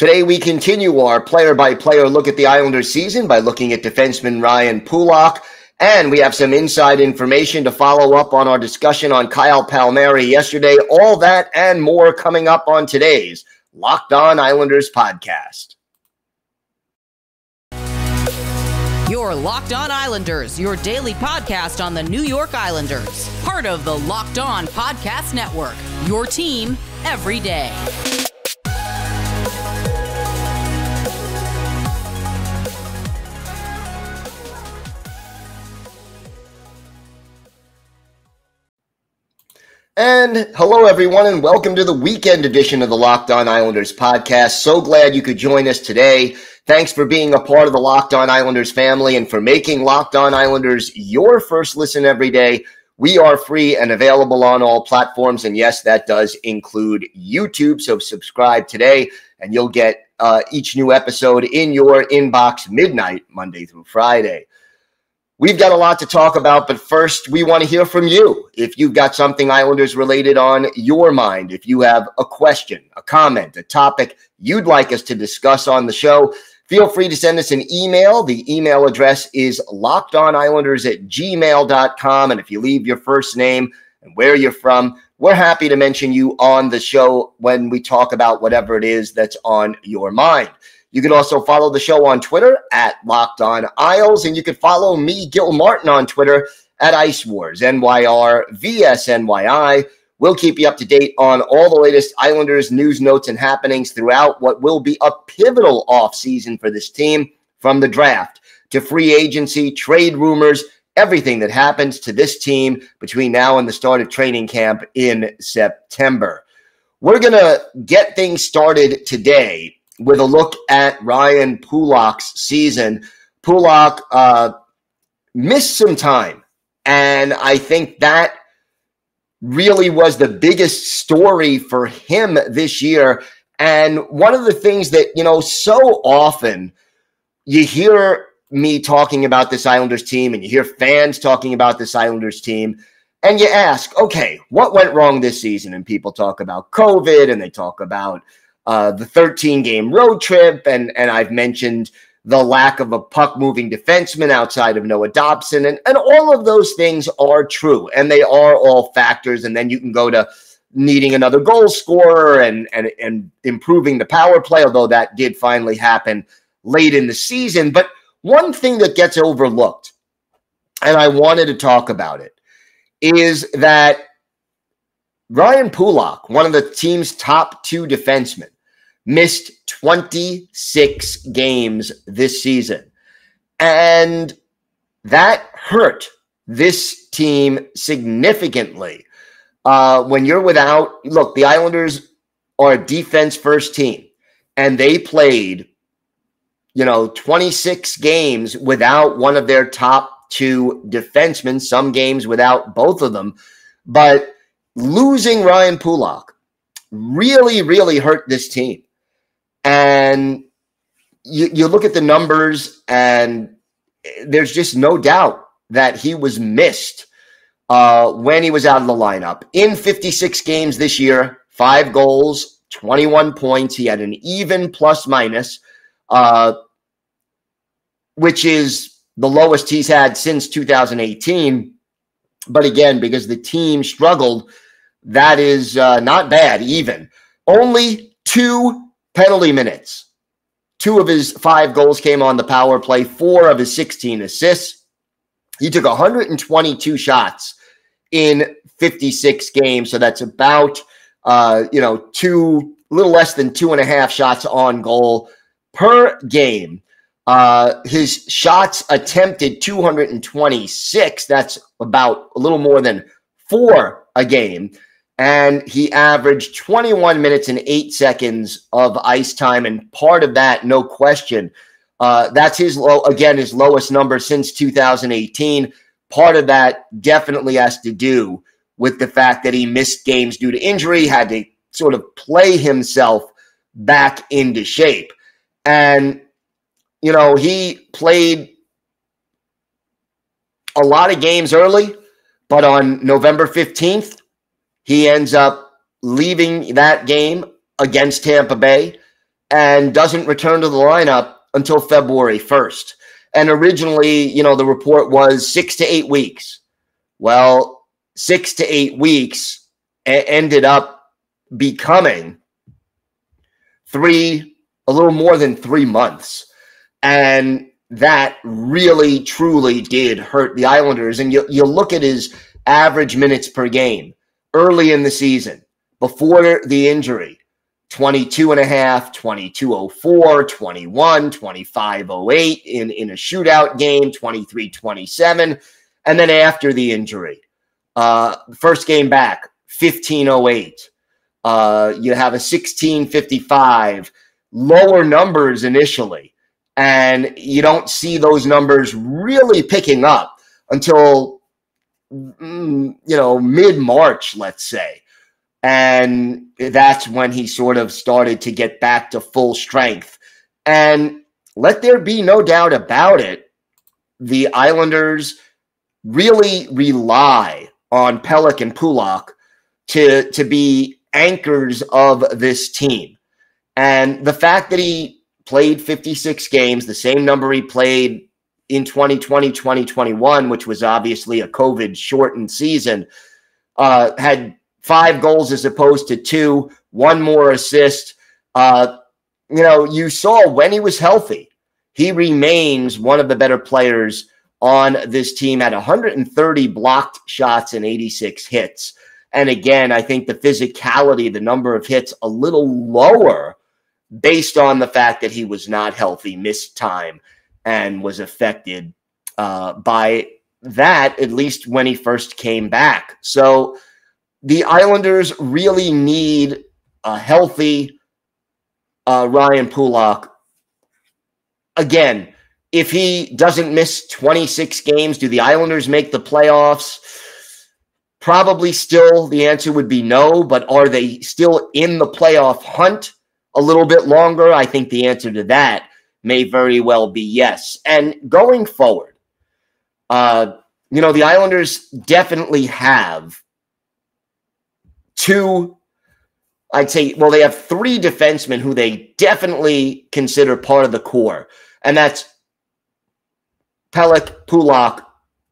Today, we continue our player by player look at the Islanders season by looking at defenseman Ryan Pulock. And we have some inside information to follow up on our discussion on Kyle Palmieri yesterday. All that and more coming up on today's Locked On Islanders podcast. Your Locked On Islanders, your daily podcast on the New York Islanders, part of the Locked On Podcast Network. Your team every day. And hello, everyone, and welcome to the weekend edition of the Locked On Islanders podcast. So glad you could join us today. Thanks for being a part of the Locked On Islanders family and for making Locked On Islanders your first listen every day. We are free and available on all platforms. And yes, that does include YouTube. So subscribe today and you'll get uh, each new episode in your inbox midnight, Monday through Friday. We've got a lot to talk about, but first, we want to hear from you. If you've got something Islanders related on your mind, if you have a question, a comment, a topic you'd like us to discuss on the show, feel free to send us an email. The email address is lockedonislanders at gmail.com. And if you leave your first name and where you're from, we're happy to mention you on the show when we talk about whatever it is that's on your mind. You can also follow the show on Twitter at Locked On Isles, and you can follow me, Gil Martin, on Twitter at Ice Wars, NYR, VSNYI. We'll keep you up to date on all the latest Islanders news, notes, and happenings throughout what will be a pivotal offseason for this team from the draft to free agency, trade rumors, everything that happens to this team between now and the start of training camp in September. We're going to get things started today with a look at Ryan Pulock's season. Pulock uh, missed some time, and I think that really was the biggest story for him this year. And one of the things that, you know, so often you hear me talking about this Islanders team and you hear fans talking about this Islanders team, and you ask, okay, what went wrong this season? And people talk about COVID and they talk about uh, the 13 game road trip, and and I've mentioned the lack of a puck moving defenseman outside of Noah Dobson, and and all of those things are true, and they are all factors. And then you can go to needing another goal scorer and and and improving the power play, although that did finally happen late in the season. But one thing that gets overlooked, and I wanted to talk about it, is that Ryan Pulock, one of the team's top two defensemen, missed 26 games this season. And that hurt this team significantly. Uh, when you're without, look, the Islanders are a defense first team, and they played, you know, 26 games without one of their top two defensemen, some games without both of them. But losing Ryan Pulock really, really hurt this team. And you, you look at the numbers, and there's just no doubt that he was missed uh, when he was out of the lineup. In 56 games this year, five goals, 21 points. He had an even plus minus, uh, which is the lowest he's had since 2018. But again, because the team struggled that is uh, not bad, even. Only two penalty minutes. Two of his five goals came on the power play, four of his 16 assists. He took 122 shots in 56 games. So that's about, uh, you know, two, little less than two and a half shots on goal per game. Uh, his shots attempted 226. That's about a little more than four a game and he averaged 21 minutes and eight seconds of ice time. And part of that, no question, uh, that's his low again, his lowest number since 2018. Part of that definitely has to do with the fact that he missed games due to injury, had to sort of play himself back into shape. And, you know, he played a lot of games early, but on November 15th, he ends up leaving that game against Tampa Bay and doesn't return to the lineup until February 1st. And originally, you know, the report was six to eight weeks. Well, six to eight weeks ended up becoming three, a little more than three months. And that really, truly did hurt the Islanders. And you, you look at his average minutes per game early in the season before the injury 22 and a half, 2204, 21, 2508 in, in a shootout game, 23 27. And then after the injury, uh, first game back, 1508. Uh, you have a 1655, lower numbers initially. And you don't see those numbers really picking up until, mm, you know, mid March, let's say. And that's when he sort of started to get back to full strength. And let there be no doubt about it, the Islanders really rely on Pelech and Pulock to, to be anchors of this team. And the fact that he played 56 games, the same number he played in 2020, 2021, which was obviously a COVID shortened season, uh, had five goals as opposed to two, one more assist. Uh, you know, you saw when he was healthy, he remains one of the better players on this team at 130 blocked shots and 86 hits. And again, I think the physicality, the number of hits, a little lower based on the fact that he was not healthy, missed time, and was affected uh, by that, at least when he first came back. So, the Islanders really need a healthy uh, Ryan Pulock. Again, if he doesn't miss 26 games, do the Islanders make the playoffs? Probably still the answer would be no, but are they still in the playoff hunt a little bit longer? I think the answer to that may very well be yes. And going forward, uh, you know, the Islanders definitely have two, I'd say, well, they have three defensemen who they definitely consider part of the core. And that's Pelech, Pulock,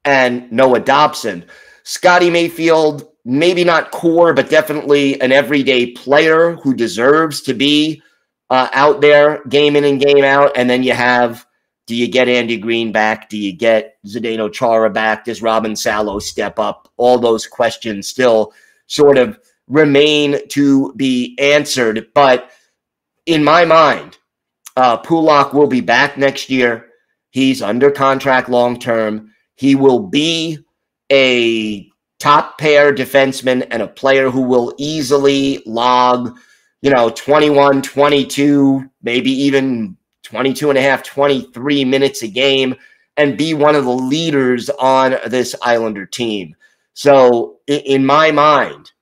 and Noah Dobson. Scotty Mayfield, maybe not core, but definitely an everyday player who deserves to be uh, out there game in and game out. And then you have do you get Andy Greene back? Do you get Zdeno Chara back? Does Robin Salo step up? All those questions still sort of remain to be answered. But in my mind, uh, Pulock will be back next year. He's under contract long term. He will be a top pair defenseman and a player who will easily log, you know, 21, 22, maybe even 22 and a half, 23 minutes a game and be one of the leaders on this Islander team. So, in my mind,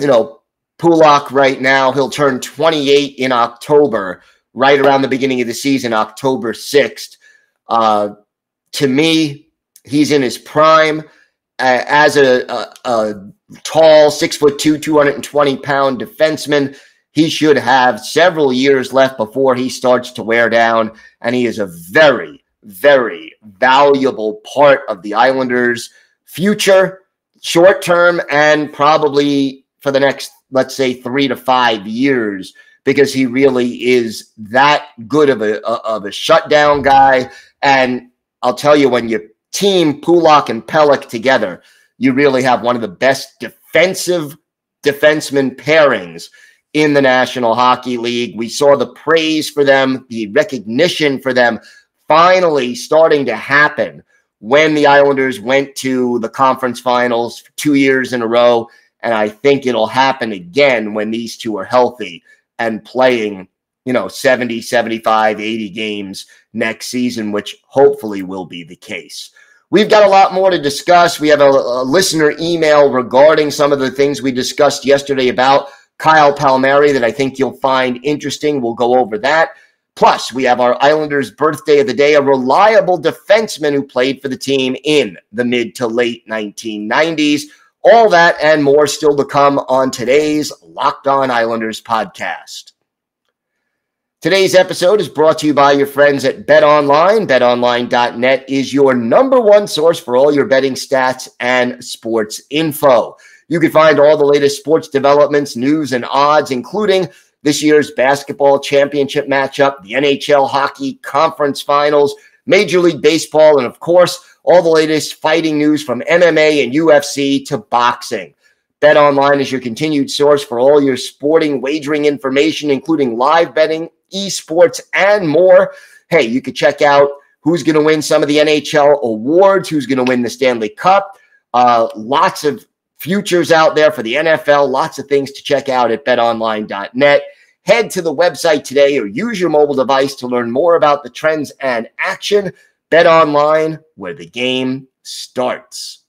you know, Pulock right now, he'll turn 28 in October, right around the beginning of the season, October 6th. Uh, to me, he's in his prime as a, a, a tall, six foot two, 220 pound defenseman. He should have several years left before he starts to wear down. And he is a very, very valuable part of the Islanders' future, short term, and probably for the next, let's say, three to five years because he really is that good of a of a shutdown guy. And I'll tell you, when you team Pulock and Pelech together, you really have one of the best defensive defenseman pairings in the National Hockey League. We saw the praise for them, the recognition for them finally starting to happen when the Islanders went to the conference finals two years in a row and I think it'll happen again when these two are healthy and playing, you know, 70, 75, 80 games next season, which hopefully will be the case. We've got a lot more to discuss. We have a, a listener email regarding some of the things we discussed yesterday about Kyle Palmieri that I think you'll find interesting. We'll go over that. Plus, we have our Islanders' birthday of the day, a reliable defenseman who played for the team in the mid to late 1990s. All that and more still to come on today's Locked On Islanders podcast. Today's episode is brought to you by your friends at Bet Online. BetOnline.net is your number one source for all your betting stats and sports info. You can find all the latest sports developments, news, and odds, including this year's basketball championship matchup, the NHL hockey conference finals, Major League Baseball, and of course, all the latest fighting news from MMA and UFC to boxing. Bet Online is your continued source for all your sporting wagering information, including live betting esports, and more. Hey, you could check out who's going to win some of the NHL awards, who's going to win the Stanley Cup. Uh, lots of futures out there for the NFL, lots of things to check out at betonline.net. Head to the website today or use your mobile device to learn more about the trends and action. Bet online, where the game starts.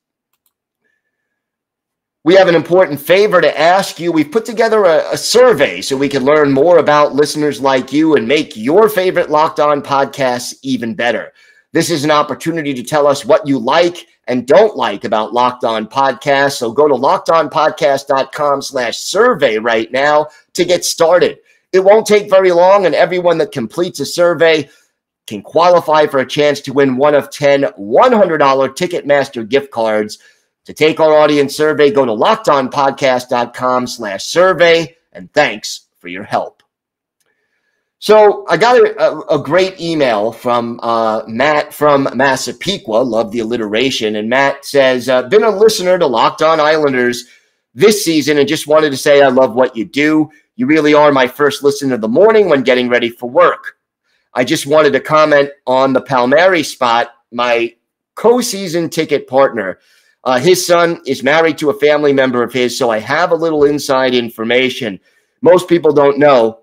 We have an important favor to ask you. We've put together a, a, survey so we can learn more about listeners like you and make your favorite Locked On podcasts even better. This is an opportunity to tell us what you like and don't like about Locked On Podcasts. So go to lockedonpodcast.com slash survey right now to get started. It won't take very long, and everyone that completes a survey can qualify for a chance to win one of 10 $100 Ticketmaster gift cards – to take our audience survey, go to lockedonpodcast.com slash survey, and thanks for your help. So I got a, a, great email from uh, Matt from Massapequa. Love the alliteration. And Matt says, uh, been a listener to Locked On Islanders this season and just wanted to say I love what you do. You really are my first listen of the morning when getting ready for work. I just wanted to comment on the Palmieri spot. My co-season ticket partner uh, his son is married to a family member of his, so I have a little inside information. Most people don't know.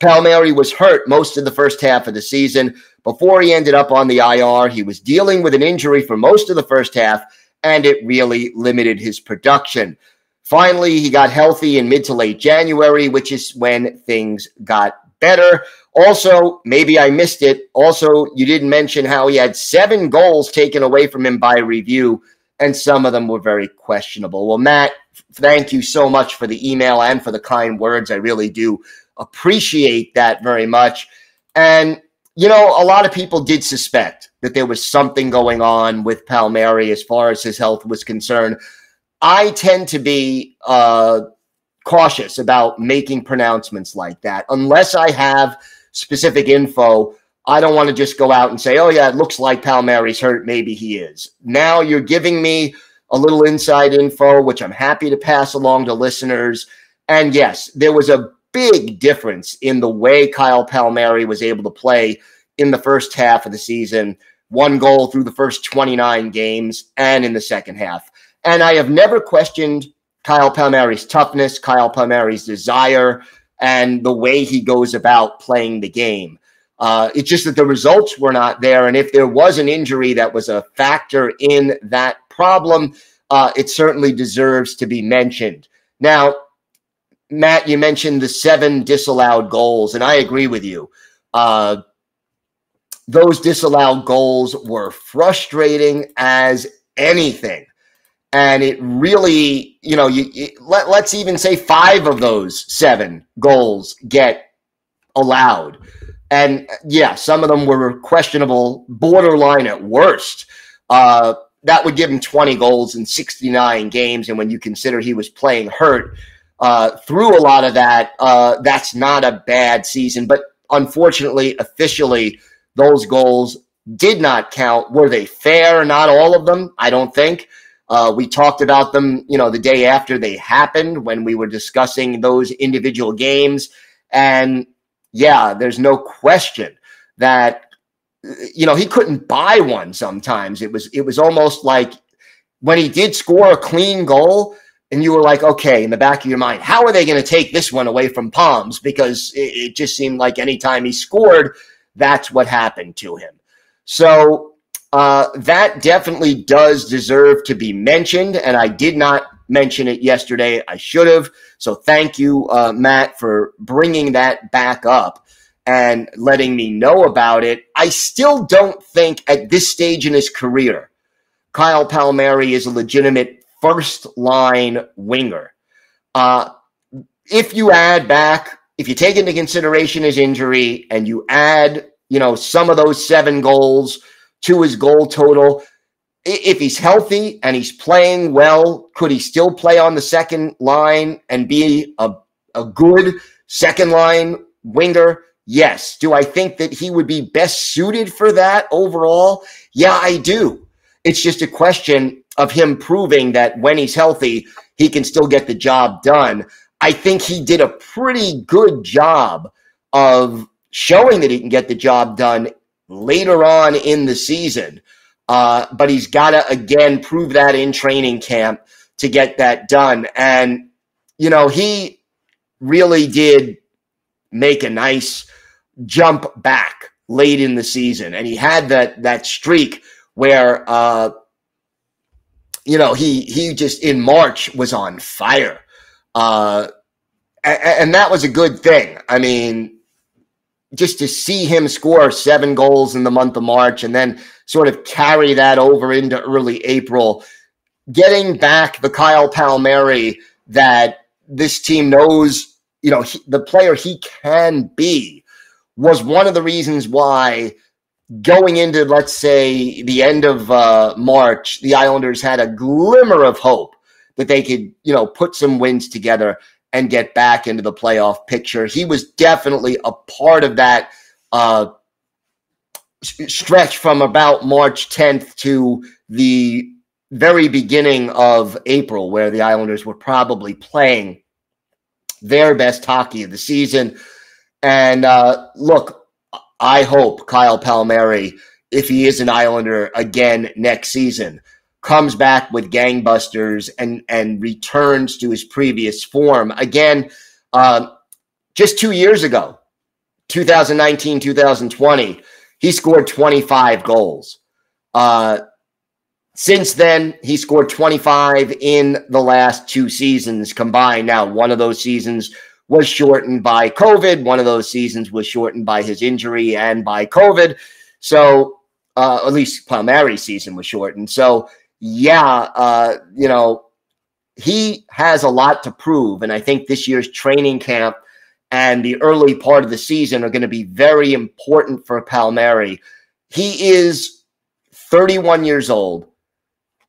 Palmieri was hurt most of the first half of the season. Before he ended up on the IR, he was dealing with an injury for most of the first half, and it really limited his production. Finally, he got healthy in mid to late January, which is when things got better. Also, maybe I missed it. Also, you didn't mention how he had seven goals taken away from him by review and some of them were very questionable. Well, Matt, thank you so much for the email and for the kind words. I really do appreciate that very much. And, you know, a lot of people did suspect that there was something going on with Palmieri as far as his health was concerned. I tend to be uh, cautious about making pronouncements like that unless I have specific info I don't want to just go out and say, oh, yeah, it looks like Palmieri's hurt. Maybe he is. Now you're giving me a little inside info, which I'm happy to pass along to listeners. And yes, there was a big difference in the way Kyle Palmieri was able to play in the first half of the season. One goal through the first 29 games and in the second half. And I have never questioned Kyle Palmieri's toughness, Kyle Palmieri's desire, and the way he goes about playing the game. Uh, it's just that the results were not there. And if there was an injury that was a factor in that problem, uh, it certainly deserves to be mentioned. Now, Matt, you mentioned the seven disallowed goals, and I agree with you. Uh, those disallowed goals were frustrating as anything. And it really, you know, you, you let, let's even say five of those seven goals get allowed. And yeah, some of them were questionable, borderline at worst. Uh, that would give him 20 goals in 69 games. And when you consider he was playing hurt uh, through a lot of that, uh, that's not a bad season. But unfortunately, officially, those goals did not count. Were they fair? Not all of them, I don't think. Uh, we talked about them, you know, the day after they happened when we were discussing those individual games. And yeah, there's no question that you know he couldn't buy one sometimes. It was it was almost like when he did score a clean goal and you were like okay in the back of your mind how are they going to take this one away from palms? Because it, it, just seemed like anytime he scored that's what happened to him. So uh, that definitely does deserve to be mentioned and i did not mention it yesterday. I should have. So thank you, uh, Matt, for bringing that back up and letting me know about it. I still don't think at this stage in his career, Kyle Palmieri is a legitimate first line winger. Uh, if you add back if you take into consideration his injury and you add, you know, some of those seven goals to his goal total, if he's healthy and he's playing well, could he still play on the second line and be a, a good second line winger? Yes. Do I think that he would be best suited for that overall? Yeah, I do. It's just a question of him proving that when he's healthy, he can still get the job done. I think he did a pretty good job of showing that he can get the job done later on in the season. Uh, but he's got to, again, prove that in training camp to get that done. And, you know, he really did make a nice jump back late in the season. And he had that, that streak where, uh, you know, he, he just in March was on fire. Uh, and, and that was a good thing. I mean, just to see him score seven goals in the month of March and then sort of carry that over into early April, getting back the Kyle Palmieri that this team knows, you know, he, the player he can be was one of the reasons why going into, let's say, the end of uh, March, the Islanders had a glimmer of hope that they could, you know, put some wins together and get back into the playoff picture. He was definitely a part of that uh, stretch from about March 10th to the very beginning of April, where the Islanders were probably playing their best hockey of the season. And uh, look, I hope Kyle Palmieri, if he is an Islander again next season, comes back with gangbusters and and returns to his previous form again. Uh, just two years ago, 2019, 2020, he scored 25 goals. Uh, since then, he scored 25 in the last two seasons combined. Now, one of those seasons was shortened by COVID. One of those seasons was shortened by his injury and by COVID. So, uh, at least Palmieri's season was shortened. So, yeah, uh, you know, he has a lot to prove. And I think this year's training camp and the early part of the season are going to be very important for Palmieri. He is 31 years old,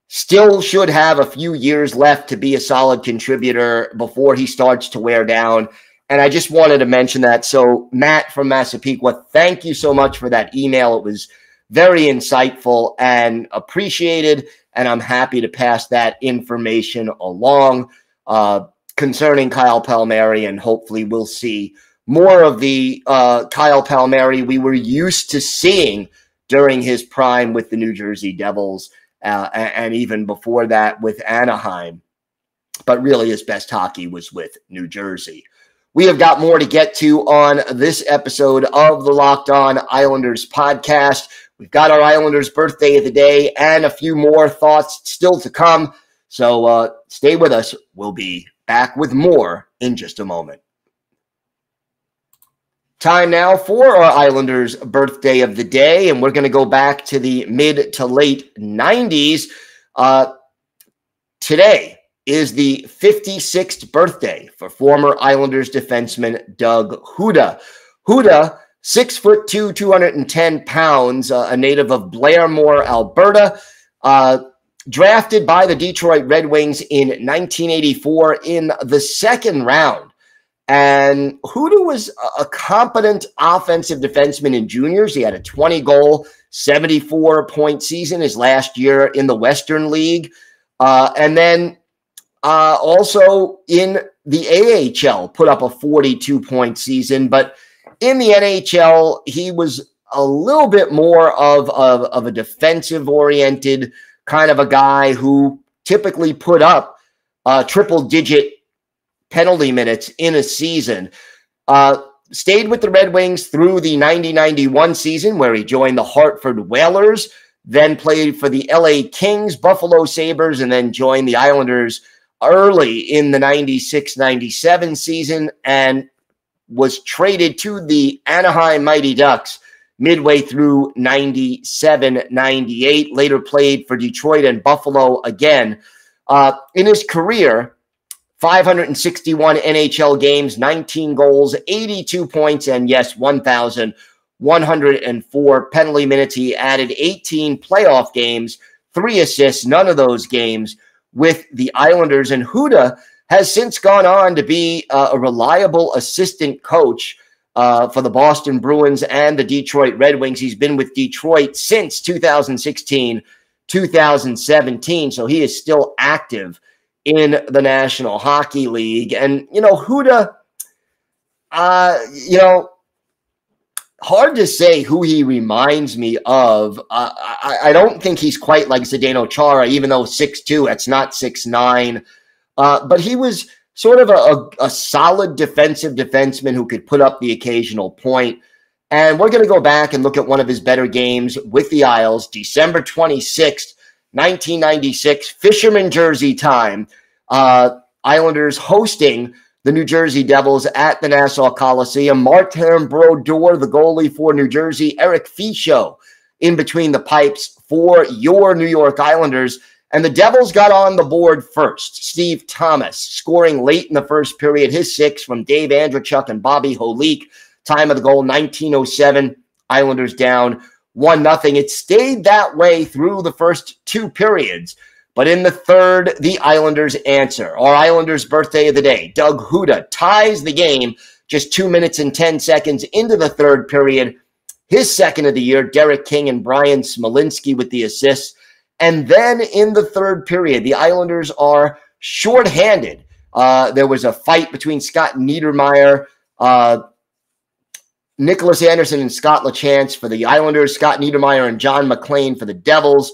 still should have a few years left to be a solid contributor before he starts to wear down. And I just wanted to mention that. So, Matt from Massapequa, thank you so much for that email. It was very insightful and appreciated and I'm happy to pass that information along uh, concerning Kyle Palmieri, and hopefully we'll see more of the uh, Kyle Palmieri we were used to seeing during his prime with the New Jersey Devils, uh, and even before that with Anaheim. But really, his best hockey was with New Jersey. We have got more to get to on this episode of the Locked On Islanders podcast. We've got our Islanders birthday of the day and a few more thoughts still to come. So uh, stay with us. We'll be back with more in just a moment. Time now for our Islanders birthday of the day, and we're going to go back to the mid to late 90s. Uh, today is the 56th birthday for former Islanders defenseman Doug Houda. Houda, Six foot two, 210 pounds, uh, a native of Blairmore, Alberta. Uh, drafted by the Detroit Red Wings in 1984 in the second round. And Houda was a competent offensive defenseman in juniors. He had a 20 goal, 74 point season his last year in the Western League. Uh, and then uh, also in the AHL, put up a 42 point season. But in the NHL, he was a little bit more of, of, of a defensive oriented kind of a guy who typically put up uh, triple digit penalty minutes in a season. Uh, stayed with the Red Wings through the 90 91 season, where he joined the Hartford Whalers, then played for the LA Kings, Buffalo Sabres, and then joined the Islanders early in the 96 97 season. And was traded to the Anaheim Mighty Ducks midway through 97 98. Later played for Detroit and Buffalo again. Uh, in his career, 561 NHL games, 19 goals, 82 points, and yes, 1,104 penalty minutes. He added 18 playoff games, three assists, none of those games with the Islanders. And Houda has since gone on to be uh, a reliable assistant coach uh, for the Boston Bruins and the Detroit Red Wings. He's been with Detroit since 2016, 2017. So he is still active in the National Hockey League. And, you know, Houda, uh, you know, hard to say who he reminds me of. Uh, I, I, don't think he's quite like Zdeno Chara, even though six two. that's not six nine. Uh, but he was sort of a, a, a, solid defensive defenseman who could put up the occasional point. And we're going to go back and look at one of his better games with the Isles, December 26th, 1996, Fisherman Jersey time. Uh, Islanders hosting the New Jersey Devils at the Nassau Coliseum. Martin Brodeur, the goalie for New Jersey, Eric Fichaud in between the pipes for your New York Islanders. And the Devils got on the board first. Steve Thomas scoring late in the first period, his six from Dave Andreychuk and Bobby Holik. Time of the goal, 1907. Islanders down 1 nothing. It stayed that way through the first two periods. But in the third, the Islanders answer. Our Islanders' birthday of the day, Doug Houda, ties the game just two minutes and 10 seconds into the third period. His second of the year, Derek King and Bryan Smolinski with the assists. And then in the third period, the Islanders are shorthanded. Uh, there was a fight between Scott Niedermayer, uh, Nicholas Andersson, and Scott LaChance for the Islanders, Scott Niedermayer and John MacLean for the Devils.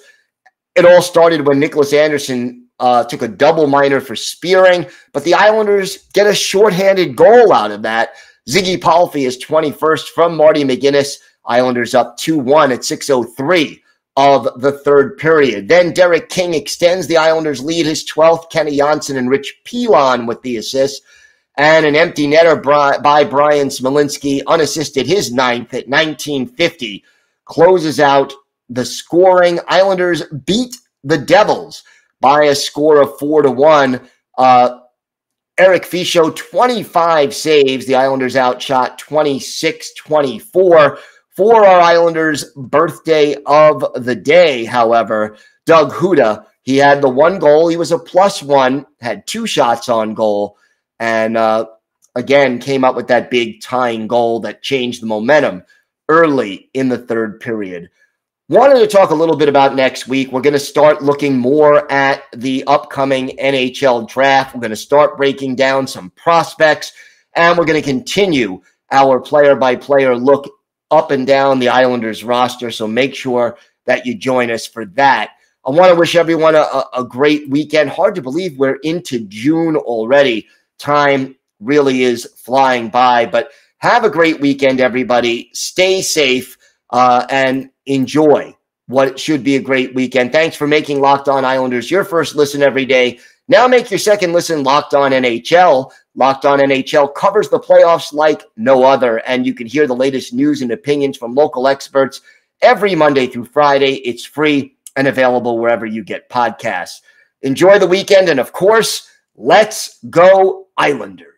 It all started when Nicholas Andersson uh, took a double minor for spearing, but the Islanders get a shorthanded goal out of that. Ziggy Palffy is 21st from Marty McInnis. Islanders up 2 1 at 6.03 of the third period. Then Derek King extends the Islanders' lead, his 12th. Kenny Jonsson and Rich Pilon with the assist. And an empty netter by Bryan Smolinski, unassisted, his ninth at 1950, closes out the scoring. Islanders beat the Devils by a score of four to one. Uh, Eric Fichaud, 25 saves. The Islanders outshot 26 24. For our Islanders' birthday of the day, however, Doug Houda, he had the one goal. He was a plus one, had two shots on goal, and uh, again came up with that big tying goal that changed the momentum early in the third period. Wanted to talk a little bit about next week. We're going to start looking more at the upcoming NHL draft. We're going to start breaking down some prospects, and we're going to continue our player by player look up and down the Islanders roster. So make sure that you join us for that. I want to wish everyone a, a great weekend. Hard to believe we're into June already. Time really is flying by, but have a great weekend, everybody. Stay safe uh, and enjoy what should be a great weekend. Thanks for making Locked On Islanders your first listen every day. Now make your second listen Locked On NHL. Locked On NHL covers the playoffs like no other, and you can hear the latest news and opinions from local experts every Monday through Friday. It's free and available wherever you get podcasts. Enjoy the weekend, and of course, let's go Islanders.